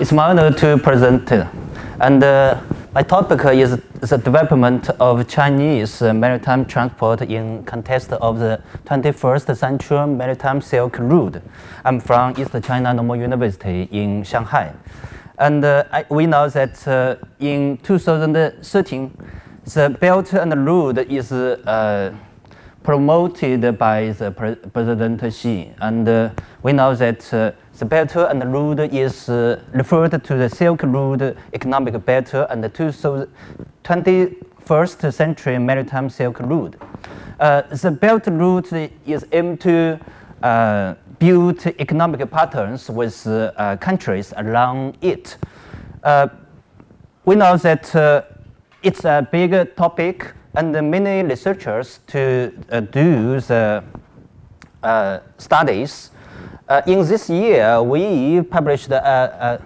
It's my honor to present, and uh, my topic is the development of Chinese maritime transport in context of the 21st century maritime Silk Route. I'm from East China Normal University in Shanghai. And uh, I, we know that uh, in 2013, the Belt and Road is uh, promoted by the Pre President Xi. And uh, we know that uh, the Belt and Road is uh, referred to the Silk Road Economic Belt and the 21st century maritime Silk Road. Uh, the Belt Route is aimed to uh, build economic patterns with uh, countries along it. we know that it's a big topic and many researchers to uh, do the uh, studies. Uh, in this year, we published a, a,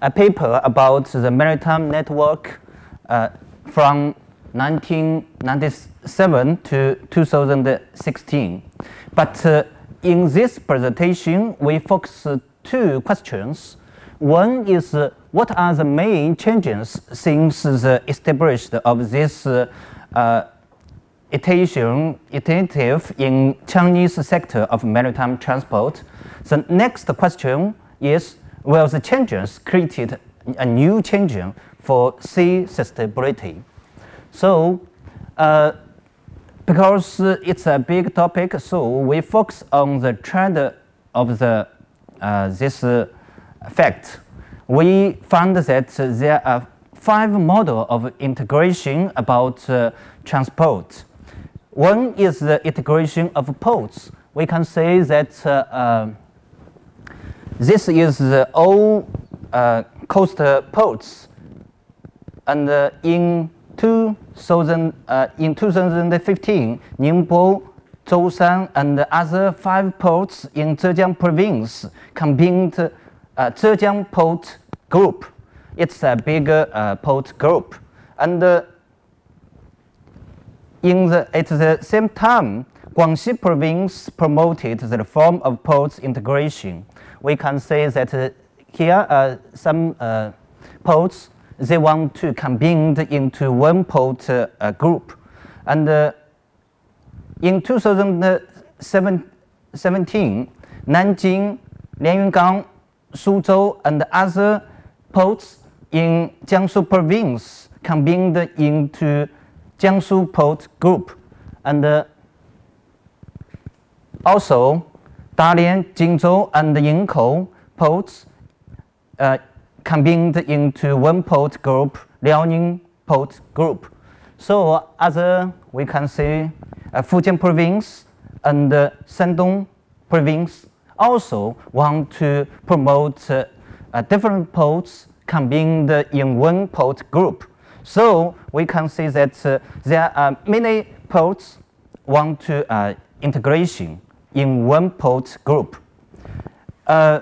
a, paper about the maritime network uh, from 1997 to 2016. But uh, in this presentation, we focus two questions. One is uh, what are the main changes since the establishment of this uh, iteration, iterative in Chinese sector of maritime transport. The next question is, will the changes created a new change for sea sustainability? So, uh, because it's a big topic, so we focus on the trend of the uh, this uh, fact. We found that there are five model of integration about uh, transport. One is the integration of ports. We can say that uh, uh, this is the all uh, coast ports. And uh, in 2000, uh, in 2015, Ningbo, Zhoushan, and other five ports in Zhejiang province combined Zhejiang Port Group it's a bigger uh, port group. And uh, in the, at the same time, Guangxi province promoted the reform of ports integration. We can say that uh, here are some uh, ports, they want to combine into one port uh, group. And uh, in 2017, Nanjing, Lianyungang, Suzhou, and other ports in Jiangsu province combined into Jiangsu Port Group. And uh, also, Dalian, Jinzhou, and Yingkou ports uh, combined into one port group, Liaoning Port Group. So, other we can say uh, Fujian province and uh, Shandong province also want to promote uh, different ports combined in one port group. So we can see that uh, there are many ports want to uh, integration in one port group. Uh,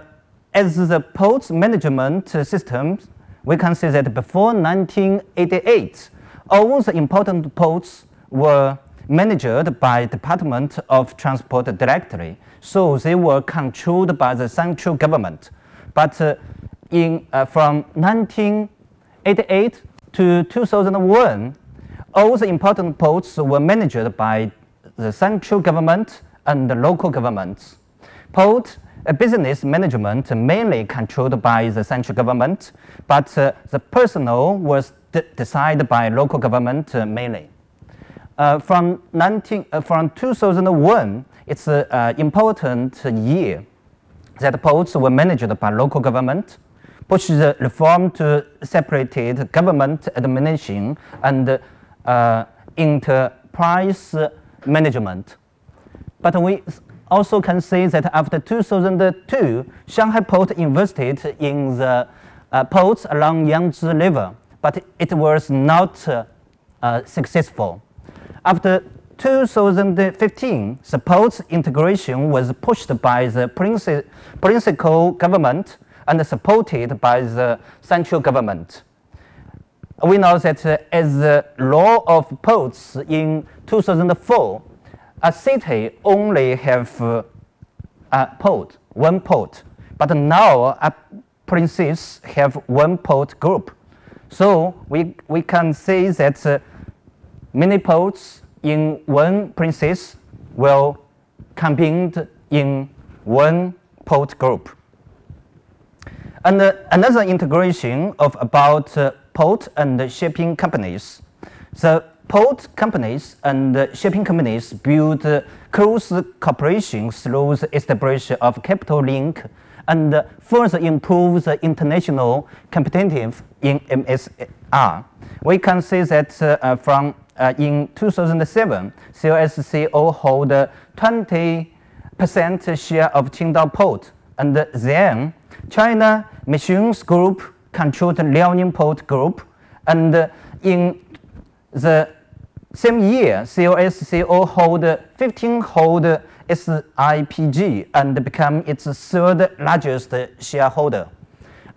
as the port management systems, we can see that before 1988, all the important ports were managed by Department of Transport directly, so they were controlled by the central government. But uh, in, uh, from 1988 to 2001, all the important ports were managed by the central government and the local governments. Port uh, business management mainly controlled by the central government, but uh, the personnel was decided by local government uh, mainly. Uh, from, 19, uh, from 2001, it's an important year that ports were managed by local government push the reform to separated government administration and uh, enterprise management. But we also can say that after 2002, Shanghai Port invested in the uh, ports along Yangtze River, but it was not uh, successful. After 2015, the ports integration was pushed by the principal government and supported by the central government. We know that uh, as the law of ports in 2004, a city only have uh, a port, one port. But now a princess have one port group. So we, we can say that uh, many ports in one princess will combined in one port group. And uh, another integration of about uh, port and shipping companies. The port companies and shipping companies build close cooperation through the establishment of capital link and further improve the international competitive in MSR. We can see that uh, from uh, in 2007, COSCO hold 20% share of Qingdao port, and then China Merchants Group controlled Liaoning Port Group, and in the same year, COSCO hold 15 hold SIPG and become its third largest shareholder.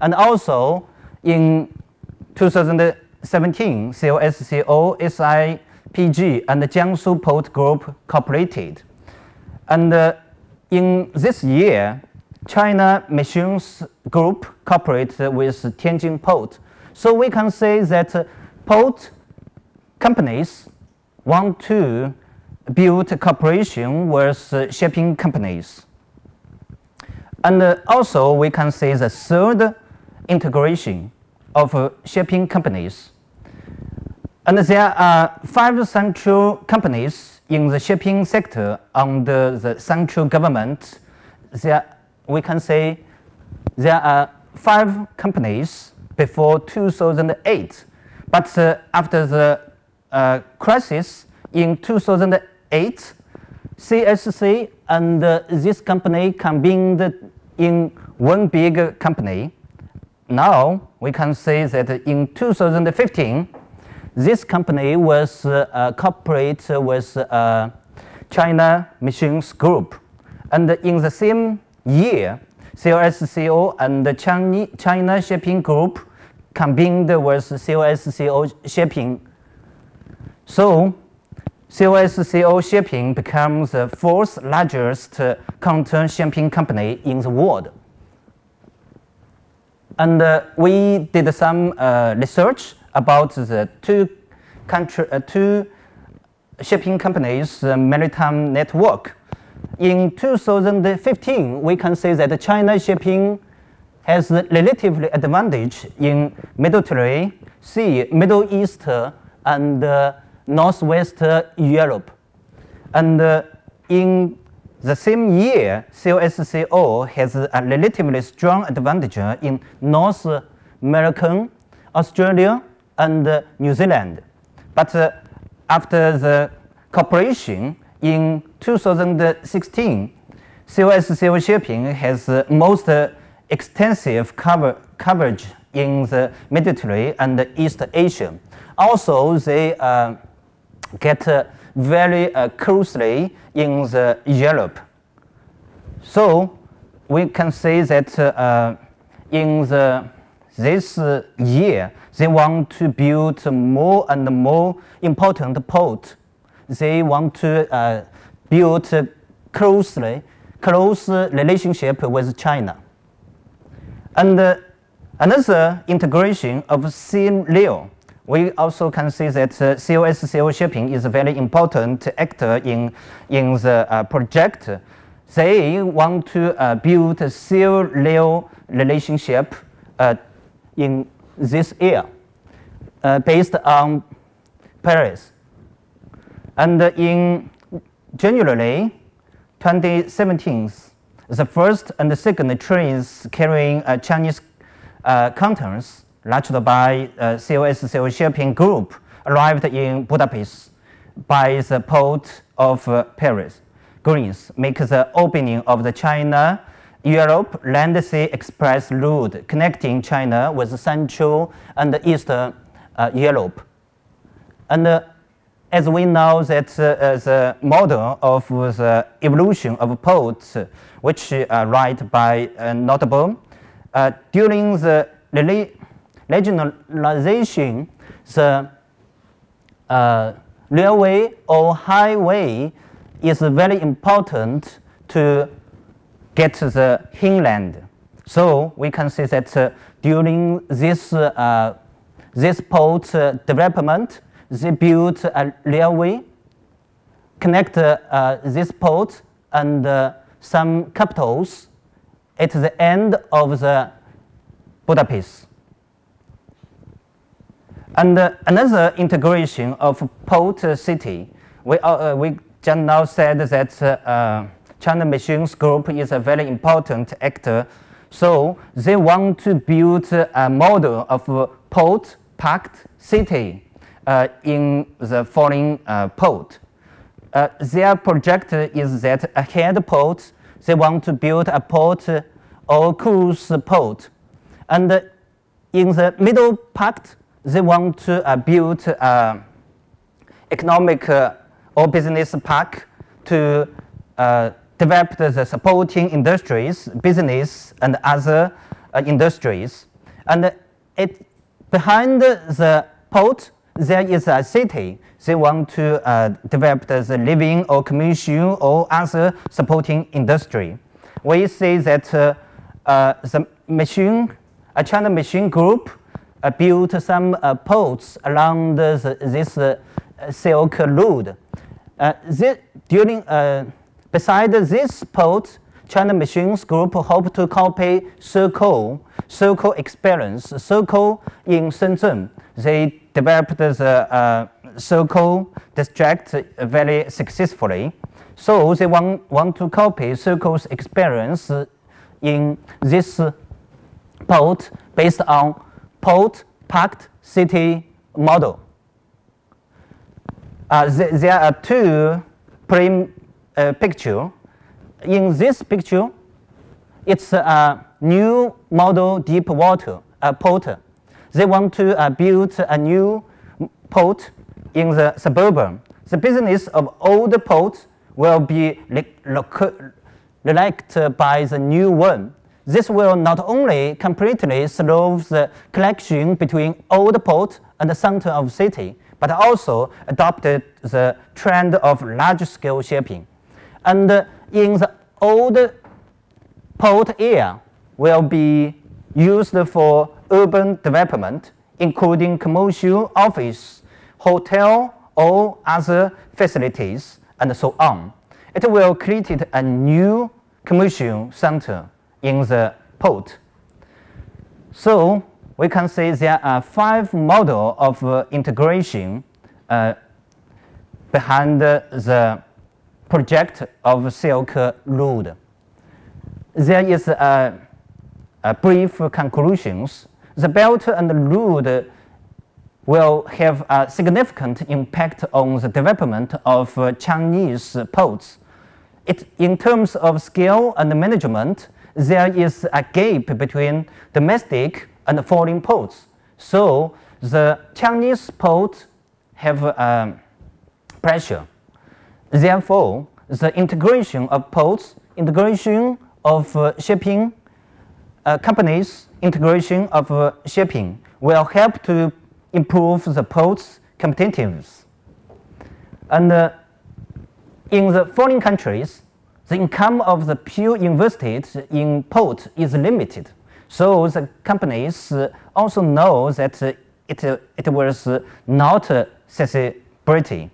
And also in 2017, COSCO, SIPG, and Jiangsu Port Group cooperated. And uh, in this year, China Merchants Group cooperated with Tianjin Port. So we can say that port companies want to build cooperation with shipping companies. And also we can see the third integration of shipping companies. And there are five central companies in the shipping sector under the central government. There, we can say there are five companies before 2008. But uh, after the uh, crisis in 2008, CSC and uh, this company combined in one big company. Now we can say that in 2015, this company was uh, cooperate with uh, China Merchants Group. And in the same year, COSCO and China Shipping Group combined with COSCO Shipping so COSCO Shipping becomes the fourth largest container shipping company in the world. And uh, we did some uh, research about the two, country, uh, two shipping companies' maritime network. In 2015, we can say that China shipping has a relatively advantage in Mediterranean Sea, Middle East, and uh, Northwest Europe. And uh, in the same year, COSCO has a relatively strong advantage in North American, Australia, and New Zealand. But uh, after the cooperation in 2016, COSCO Shipping has the most extensive cover, coverage in the Mediterranean and East Asia. Also, they uh, get uh, very uh, closely in the Europe. So we can say that uh, in the this year they want to build more and more important port. They want to build closely close relationship with China. And uh, another integration of Leo we also can see that uh, COSCO shipping is a very important actor in, in the uh, project. They want to uh, build a serial relationship uh, in this year uh, based on Piraeus. And in January 2017, the first and the second trains carrying uh, Chinese containers launched by uh, COSCO Shipping Group, arrived in Budapest by the port of uh, Piraeus. Greece makes the opening of the China Europe Land Sea Express route connecting China with Central and Eastern uh, Europe. And uh, as we know that uh, the model of the evolution of ports, which are right by uh, notable, uh, during the regionalization, the uh, railway or highway is very important to get to the hinterland. So we can see that uh, during this, uh, this port uh, development, they built a railway, connect uh, this port and uh, some capitals at the end of the Budapest. And uh, another integration of port city, we, uh, we just now said that uh, China Merchants Group is a very important actor. So they want to build a model of port park city uh, in the foreign uh, port. Uh, their project is that ahead port, they want to build a port or cruise port. And in the middle part, they want to uh, build uh, economic uh, or business park to uh, develop the supporting industries, business, and other uh, industries. And it, behind the port, there is a city. They want to uh, develop the living or commercial or other supporting industry. We see that the machine, a China Merchant Group uh, built some uh, ports along the, this uh, Silk Road. During, beside this port, China Merchants Group hope to copy Shekou, Shekou experience. Shekou in Shenzhen, they developed the uh, Shekou district very successfully. So they want, want to copy Shekou's experience in this port based on port park city model. Uh, th there are two prime uh, picture. In this picture, it's a new model deep water uh, port. They want to uh, build a new port in the suburban. The business of old port will be related by the new one this will not only completely solve the connection between old port and the center of the city, but also adopted the trend of large-scale shipping. And in the old port area will be used for urban development, including commercial office, hotel, or other facilities, and so on. It will create a new commercial center in the port. So we can say there are five models of uh, integration uh, behind the project of Silk Road. There is a, a brief conclusions. The Belt and Road will have a significant impact on the development of uh, Chinese ports. It, in terms of scale and management, there is a gap between domestic and foreign ports. So the Chinese ports have um, pressure. Therefore, the integration of ports, integration of uh, shipping uh, companies, integration of uh, shipping will help to improve the port's competitiveness. And uh, in the foreign countries, the income of the pure invested in port is limited. So the companies uh, also know that uh, it, uh, it was not accessibility.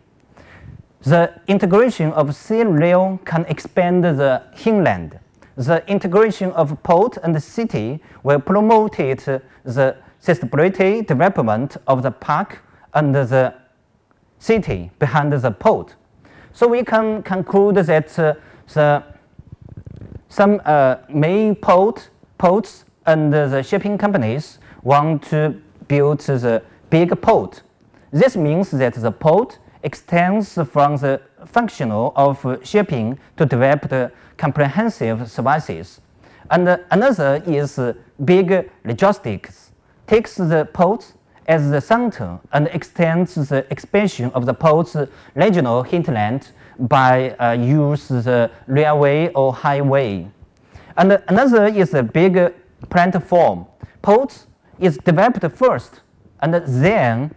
The integration of sea rail can expand the hinterland. The integration of port and city will promote the sustainability development of the park and the city behind the port. So we can conclude that uh, the, some uh, main port, ports and the shipping companies want to build the big port. This means that the port extends from the functional of shipping to develop the comprehensive services. And another is big logistics, takes the port as the center and extends the expansion of the port's regional hinterland by uh, use the railway or highway. And another is a big platform. Ports is developed first, and then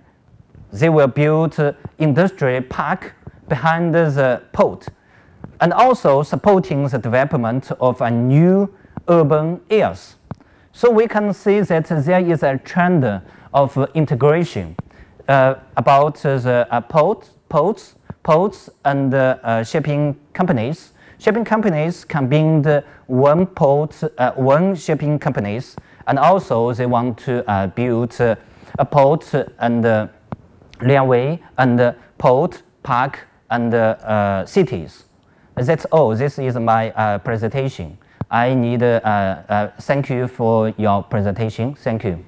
they will build industry park behind the port, and also supporting the development of a new urban areas. So we can see that there is a trend of integration uh, about the uh, ports, ports, ports and uh, shipping companies. Shipping companies can build one port, uh, one shipping companies, and also they want to uh, build a port and railway and port, park, and cities. That's all. This is my presentation. I need uh, uh, thank you for your presentation. Thank you.